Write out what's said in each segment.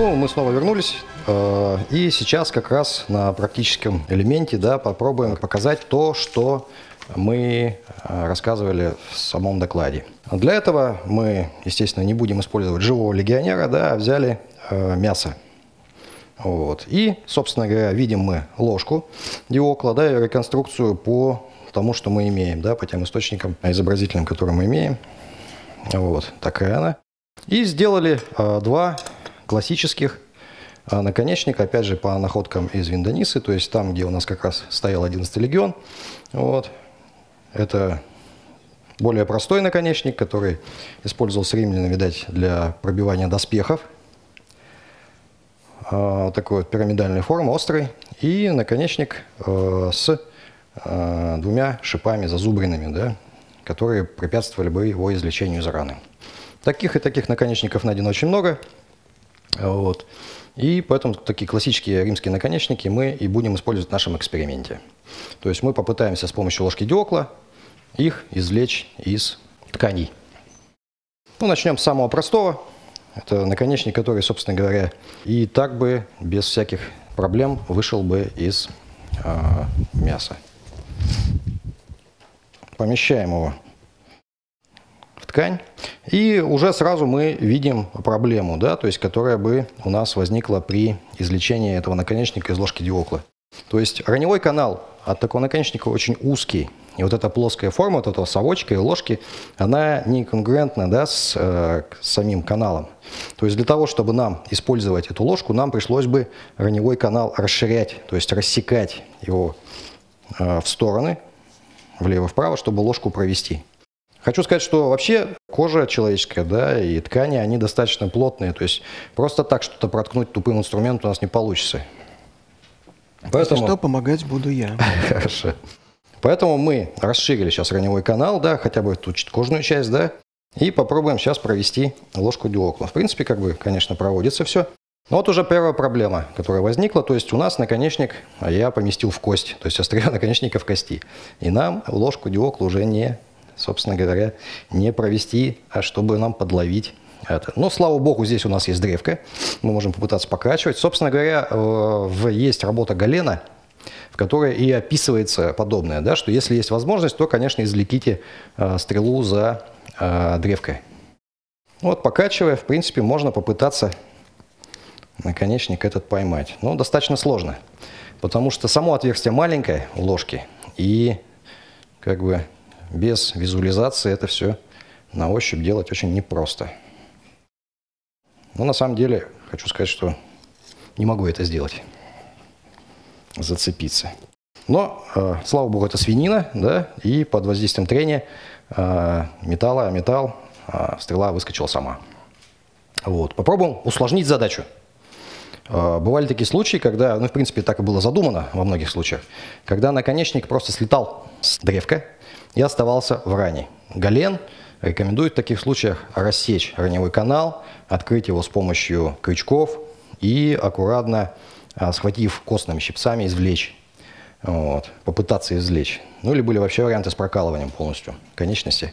Ну, мы снова вернулись. э, И сейчас как раз на практическом элементе да, попробуем показать то, что мы э, рассказывали в самом докладе. Для этого мы, естественно, не будем использовать живого легионера, да, а взяли э, мясо. Вот. И, собственно говоря, видим мы ложку диокла, да, и реконструкцию по тому, что мы имеем, да, по тем источникам изобразительным, которые мы имеем. Вот, такая она. И сделали э, два классических э, наконечника, опять же, по находкам из Виндонисы, то есть там, где у нас как раз стоял 11 легион. Вот. Это более простой наконечник, который использовался римлянами, видать, для пробивания доспехов. Э, такой вот пирамидальной формы, острый. И наконечник э, с э, двумя шипами зазубренными, да, которые препятствовали бы его излечению из раны. Таких и таких наконечников найдено очень много. Вот. И поэтому такие классические римские наконечники мы и будем использовать в нашем эксперименте. То есть мы попытаемся с помощью ложки диокла их извлечь из тканей. Ну, начнем с самого простого. Это наконечник, который, собственно говоря, и так бы без всяких проблем вышел бы из э, мяса. Помещаем его в ткань. И уже сразу мы видим проблему, да, то есть, которая бы у нас возникла при извлечении этого наконечника из ложки диокла. То есть раневой канал от такого наконечника очень узкий. И вот эта плоская форма вот этого совочка и ложки, она не конгруентна да, с, э, самим каналом. То есть для того, чтобы нам использовать эту ложку, нам пришлось бы раневой канал расширять, то есть рассекать его э, в стороны, влево-вправо, чтобы ложку провести. Хочу сказать, что вообще кожа человеческая, да, и ткани, они достаточно плотные. То есть просто так что-то проткнуть тупым инструментом у нас не получится. Поэтому... Если что, помогать буду я. Хорошо. Поэтому мы расширили сейчас раневой канал, да, хотя бы эту кожную часть, да, и попробуем сейчас провести ложку диокла. В принципе, как бы, конечно, проводится все. Но вот уже первая проблема, которая возникла, то есть у нас наконечник а я поместил в кость, то есть острие наконечника в кости. И нам ложку диокла уже не, собственно говоря, не провести, а чтобы нам подловить это. Но, слава богу, здесь у нас есть древка, мы можем попытаться покачивать. Собственно говоря, есть работа Галена, в которой и описывается подобное, да, что если есть возможность, то, конечно, извлеките э, стрелу за э, древкой. Вот, покачивая, в принципе, можно попытаться наконечник этот поймать. Но достаточно сложно, потому что само отверстие маленькое у ложки, и как бы без визуализации это все на ощупь делать очень непросто. Но на самом деле хочу сказать, что не могу это сделать зацепиться. Но, э, слава богу, это свинина, да, и под воздействием трения э, металла, металл, э, стрела выскочила сама. Вот. Попробуем усложнить задачу. Э, бывали такие случаи, когда, ну, в принципе, так и было задумано во многих случаях, когда наконечник просто слетал с древка и оставался в ране. Гален рекомендует в таких случаях рассечь раневой канал, открыть его с помощью крючков и аккуратно а, схватив костными щипцами, извлечь. Вот, попытаться извлечь. Ну или были вообще варианты с прокалыванием полностью конечности.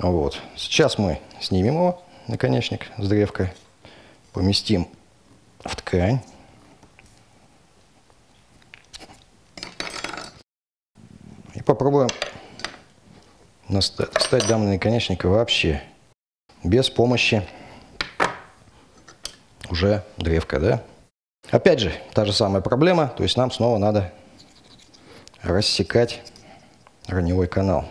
Вот. Сейчас мы снимем его, наконечник с древкой, поместим в ткань. И попробуем достать данный наконечник вообще без помощи уже древка, да? Опять же, та же самая проблема, то есть нам снова надо рассекать раневой канал.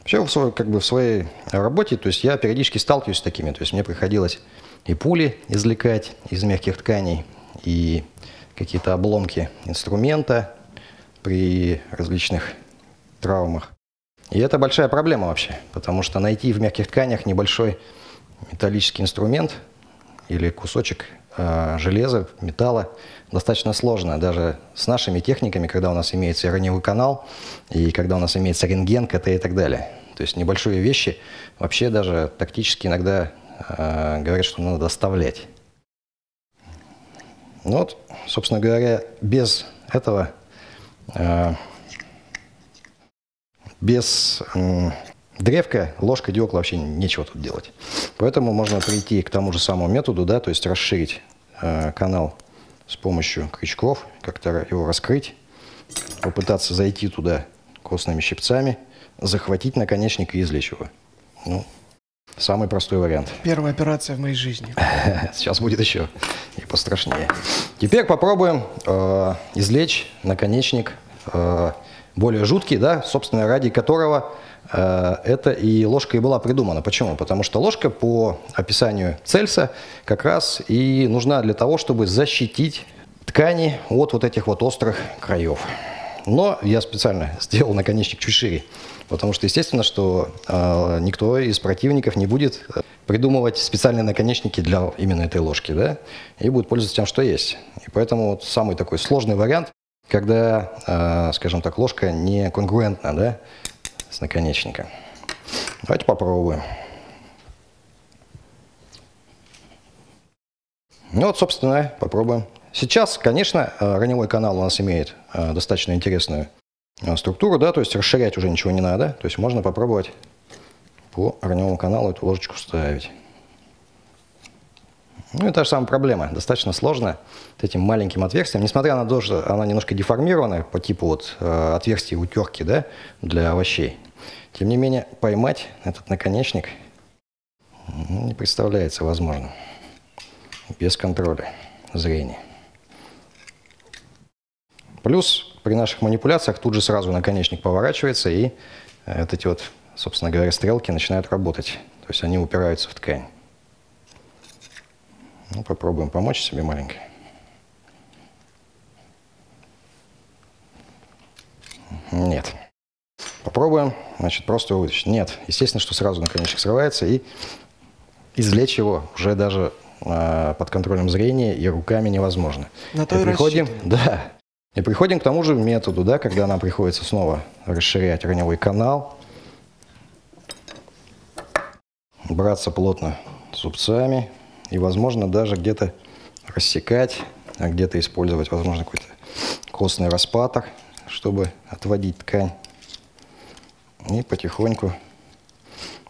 Вообще, в своей, как бы в своей работе, то есть я периодически сталкиваюсь с такими, то есть мне приходилось и пули извлекать из мягких тканей, и какие-то обломки инструмента при различных травмах. И это большая проблема вообще, потому что найти в мягких тканях небольшой металлический инструмент – или кусочек э, железа, металла достаточно сложно. Даже с нашими техниками, когда у нас имеется раневый канал, и когда у нас имеется рентген, КТ и так далее. То есть небольшие вещи вообще даже тактически иногда э, говорят, что надо доставлять. Ну вот, собственно говоря, без этого, без э, древко, ложка, дёкла вообще нечего тут делать. Поэтому можно прийти к тому же самому методу, да, то есть расширить э, канал с помощью крючков, как-то его раскрыть, попытаться зайти туда костными щипцами, захватить наконечник и извлечь его. Ну, самый простой вариант. Первая операция в моей жизни. Сейчас будет еще и пострашнее. Теперь попробуем э, извлечь наконечник э, более жуткий, да, собственно, ради которого э, это и ложка и была придумана. Почему? Потому что ложка по описанию Цельса как раз и нужна для того, чтобы защитить ткани от вот этих вот острых краев. Но я специально сделал наконечник чуть шире, потому что естественно, что э, никто из противников не будет придумывать специальные наконечники для именно этой ложки, да, и будет пользоваться тем, что есть. И поэтому вот самый такой сложный вариант, когда, э, скажем так, ложка не конгруентна, да, с наконечником. Давайте попробуем. Ну вот, собственно, попробуем. Сейчас, конечно, э, раневой канал у нас имеет э, достаточно интересную э, структуру, да, то есть расширять уже ничего не надо. То есть можно попробовать по раневому каналу эту ложечку ставить. Ну и та же самая проблема, достаточно сложно вот этим маленьким отверстием, несмотря на то, что она немножко деформирована по типу вот э, отверстий утерки, да, для овощей. Тем не менее, поймать этот наконечник ну, не представляется возможным без контроля зрения. Плюс при наших манипуляциях тут же сразу наконечник поворачивается, и э, вот эти вот, собственно говоря, стрелки начинают работать. То есть они упираются в ткань. Ну, попробуем помочь себе маленько. Нет. Попробуем, значит, просто его вытащить. Нет. Естественно, что сразу наконечник срывается, и извлечь его уже даже э, под контролем зрения и руками невозможно. На то и приходим, да, и приходим к тому же методу, да, когда нам приходится снова расширять раневой канал, браться плотно зубцами и, возможно, даже где-то рассекать, а где-то использовать, возможно, какой-то костный распатор, чтобы отводить ткань. И потихоньку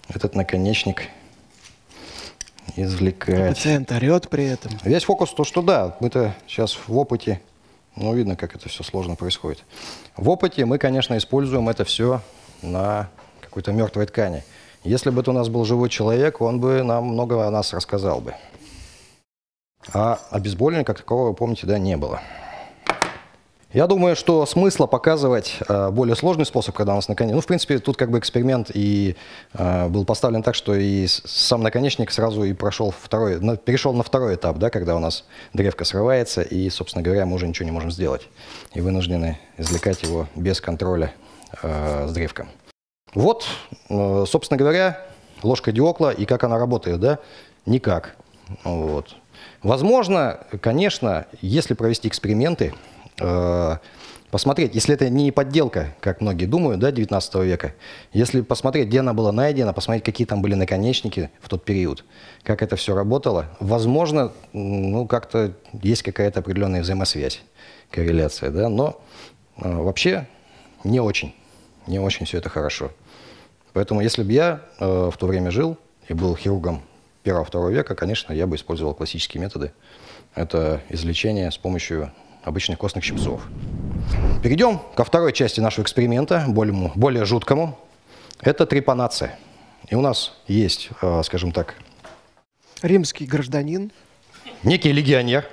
этот наконечник извлекать. Пациент орет при этом. Весь фокус то, что да, мы-то сейчас в опыте ну, видно, как это все сложно происходит. В опыте мы, конечно, используем это все на какой-то мертвой ткани. Если бы это у нас был живой человек, он бы нам много о нас рассказал бы. А обезболивания как такового, вы помните, да, не было. Я думаю, что смысла показывать э, более сложный способ, когда у нас наконечник... Ну, в принципе, тут как бы эксперимент и э, был поставлен так, что и сам наконечник сразу и прошел второй, на, перешел на второй этап, да, когда у нас древко срывается, и, собственно говоря, мы уже ничего не можем сделать. И вынуждены извлекать его без контроля э, с древком. Вот, э, собственно говоря, ложка диокла и как она работает, да? Никак. Вот. Возможно, конечно, если провести эксперименты, посмотреть, если это не подделка, как многие думают, да, 19 века, если посмотреть, где она была найдена, посмотреть, какие там были наконечники в тот период, как это все работало, возможно, ну, как-то есть какая-то определенная взаимосвязь, корреляция, да, но э, вообще не очень, не очень все это хорошо. Поэтому если бы я э, в то время жил и был хирургом первого-второго века, конечно, я бы использовал классические методы. Это извлечение с помощью обычных костных щипцов. Перейдем ко второй части нашего эксперимента, более, более жуткому. Это трепанация. И у нас есть, э, скажем так... Римский гражданин. Некий легионер,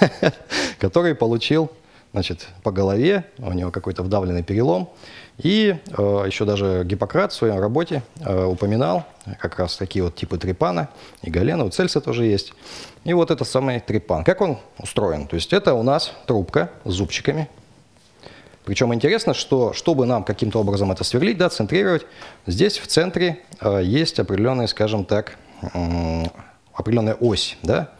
который получил значит, по голове, у него какой-то вдавленный перелом. И э, еще даже Гиппократ в своей работе э, упоминал как раз такие вот типы трепана, и галена, у Цельса тоже есть. И вот это самый трепан. Как он устроен? То есть это у нас трубка с зубчиками. Причем интересно, что чтобы нам каким-то образом это сверлить, да, центрировать, здесь в центре э, есть определенная, скажем так, э, определенная ось, да,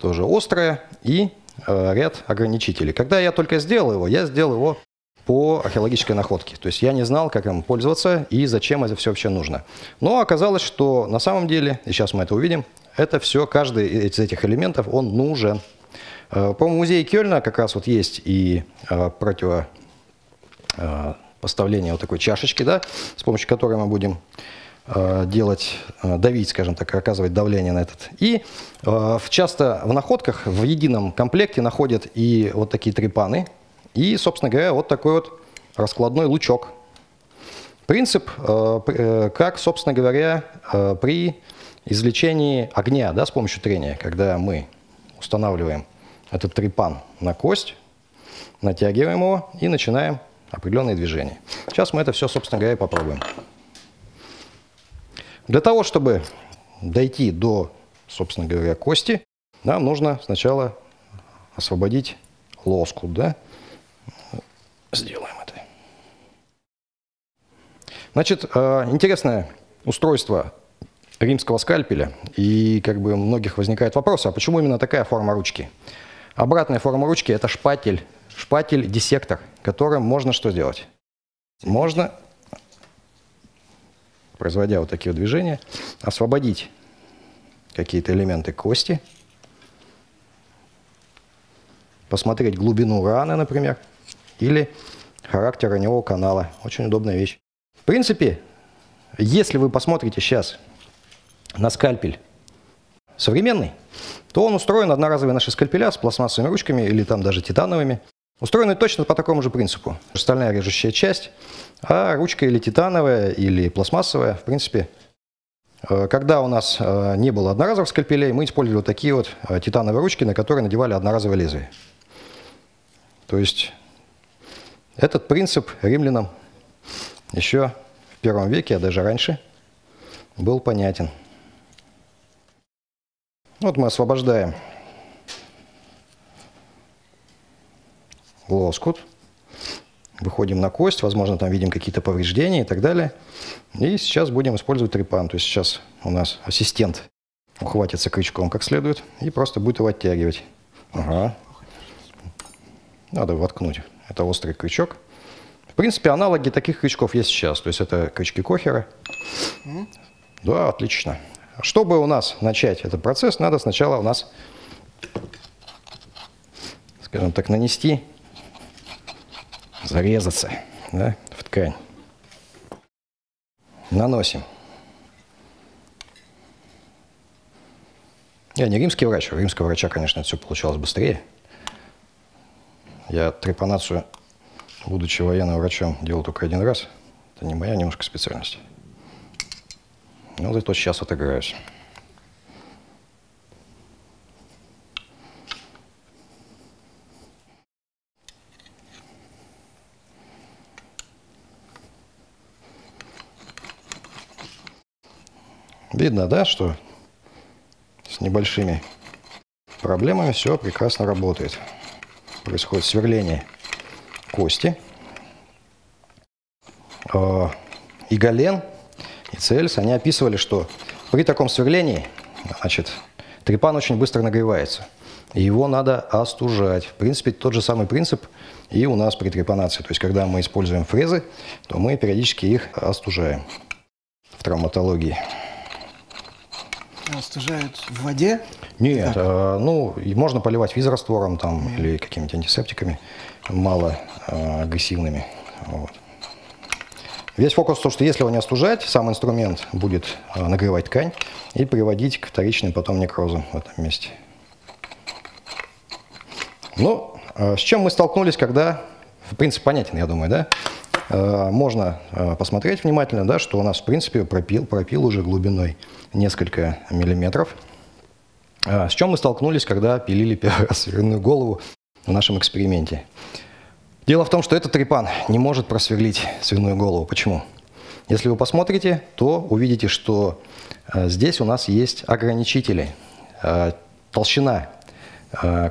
тоже острая, и э, ряд ограничителей. Когда я только сделал его, я сделал его по археологической находке. То есть я не знал, как им пользоваться и зачем это все вообще нужно. Но оказалось, что на самом деле, и сейчас мы это увидим, это все, каждый из этих элементов, он нужен. Э, по музею Кёльна как раз вот есть и э, противопоставление вот такой чашечки, да, с помощью которой мы будем э, делать, э, давить, скажем так, оказывать давление на этот. И э, часто в находках в едином комплекте находят и вот такие трепаны, и, собственно говоря, вот такой вот раскладной лучок. Принцип, как, собственно говоря, при извлечении огня да, с помощью трения, когда мы устанавливаем этот трепан на кость, натягиваем его и начинаем определенные движения. Сейчас мы это все, собственно говоря, и попробуем. Для того, чтобы дойти до, собственно говоря, кости, нам нужно сначала освободить лоскут, да? Сделаем это. Значит, э, интересное устройство римского скальпеля, и как бы у многих возникает вопрос, а почему именно такая форма ручки? Обратная форма ручки – это шпатель, шпатель-диссектор, которым можно что сделать? Можно производя вот такие вот движения, освободить какие-то элементы кости, посмотреть глубину раны, например, или характер раневого канала. Очень удобная вещь. В принципе, если вы посмотрите сейчас на скальпель современный, то он устроен одноразовые наши скальпеля с пластмассовыми ручками или там даже титановыми. Устроены точно по такому же принципу. Стальная режущая часть, а ручка или титановая, или пластмассовая, в принципе, э, когда у нас э, не было одноразовых скальпелей, мы использовали вот такие вот э, титановые ручки, на которые надевали одноразовое лезвие. То есть этот принцип римлянам еще в первом веке, а даже раньше, был понятен. Вот мы освобождаем лоскут. Выходим на кость, возможно, там видим какие-то повреждения и так далее. И сейчас будем использовать трепан. То есть сейчас у нас ассистент ухватится крючком как следует и просто будет его оттягивать. Ага. Надо воткнуть. Это острый крючок. В принципе, аналоги таких крючков есть сейчас. То есть это крючки Кохера. Да, отлично. Чтобы у нас начать этот процесс, надо сначала у нас, скажем так, нанести зарезаться да, в ткань. Наносим. Я не римский врач, у римского врача, конечно, это все получалось быстрее. Я трепанацию, будучи военным врачом, делал только один раз. Это не моя немножко специальность. Но зато сейчас отыграюсь. Видно, да, что с небольшими проблемами все прекрасно работает. Происходит сверление кости. А, и Гален, и Цельс, они описывали, что при таком сверлении, значит, трепан очень быстро нагревается. И его надо остужать. В принципе, тот же самый принцип и у нас при трепанации. То есть, когда мы используем фрезы, то мы периодически их остужаем в травматологии. Остужают в воде? Нет, э, ну, можно поливать физраствором там mm. или какими-то антисептиками, мало э, агрессивными. Вот. Весь фокус в том, что если его не остужать, сам инструмент будет э, нагревать ткань и приводить к вторичным потом некрозам в этом месте. Ну, э, с чем мы столкнулись, когда, в принципе, понятен, я думаю, да? Э, можно э, посмотреть внимательно, да, что у нас, в принципе, пропил, пропил уже глубиной несколько миллиметров. Э, с чем мы столкнулись, когда пилили первый раз свиную голову в нашем эксперименте? Дело в том, что этот трепан не может просверлить свиную голову. Почему? Если вы посмотрите, то увидите, что здесь у нас есть ограничители. Толщина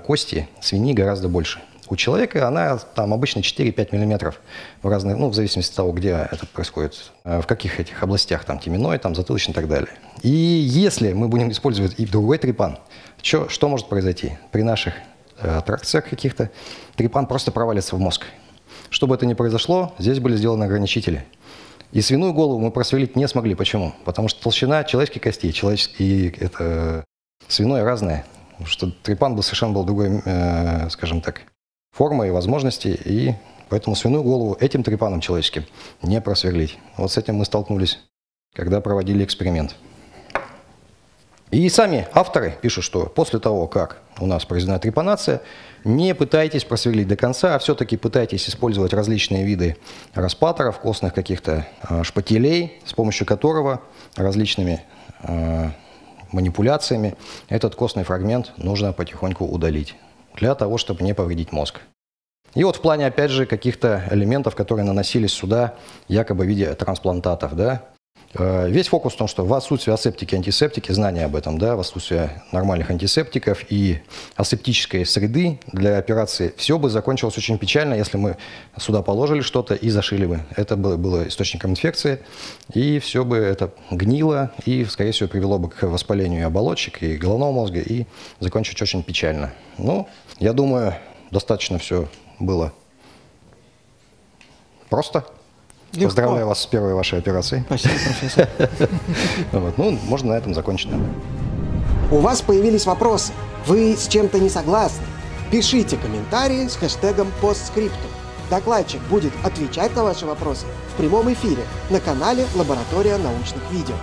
кости свиньи гораздо больше. У человека она там обычно 4-5 миллиметров в разных, ну, в зависимости от того, где это происходит, э, в каких этих областях, там, теменной, там, затылочный и так далее. И если мы будем использовать и другой трепан, что, что может произойти? При наших э, аттракциях каких-то трепан просто провалится в мозг. Чтобы это не произошло, здесь были сделаны ограничители. И свиную голову мы просверлить не смогли. Почему? Потому что толщина человеческих костей, человеческие, это свиное разное. Потому что трепан был совершенно был другой, э, скажем так, формы и возможности, и поэтому свиную голову этим трепаном человеческим не просверлить. Вот с этим мы столкнулись когда проводили эксперимент. И сами авторы пишут, что после того, как у нас произведена трепанация, не пытайтесь просверлить до конца, а все-таки пытайтесь использовать различные виды распаторов, костных каких-то э, шпателей, с помощью которого различными э, манипуляциями этот костный фрагмент нужно потихоньку удалить для того, чтобы не повредить мозг. И вот в плане, опять же, каких-то элементов, которые наносились сюда, якобы в виде трансплантатов, да, весь фокус в том, что в отсутствие асептики, антисептики, знания об этом, да, в отсутствие нормальных антисептиков и асептической среды для операции, все бы закончилось очень печально, если мы сюда положили что-то и зашили бы. Это было, было источником инфекции, и все бы это гнило, и, скорее всего, привело бы к воспалению оболочек и головного мозга, и закончилось очень печально. Ну, я думаю, достаточно все было просто. Легко. Поздравляю вас с первой вашей операцией. Спасибо, профессор. Вот. Ну, можно на этом закончить. У вас появились вопросы. Вы с чем-то не согласны? Пишите комментарии с хэштегом постскриптум. Докладчик будет отвечать на ваши вопросы в прямом эфире на канале Лаборатория научных видео.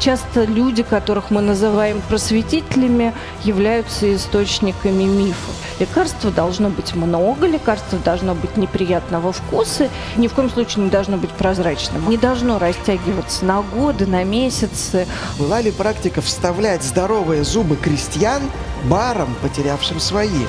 Часто люди, которых мы называем просветителями, являются источниками мифов. Лекарства должно быть много, лекарства должно быть неприятного вкуса, ни в коем случае не должно быть прозрачным. Не должно растягиваться на годы, на месяцы. Была ли практика вставлять здоровые зубы крестьян барам, потерявшим свои?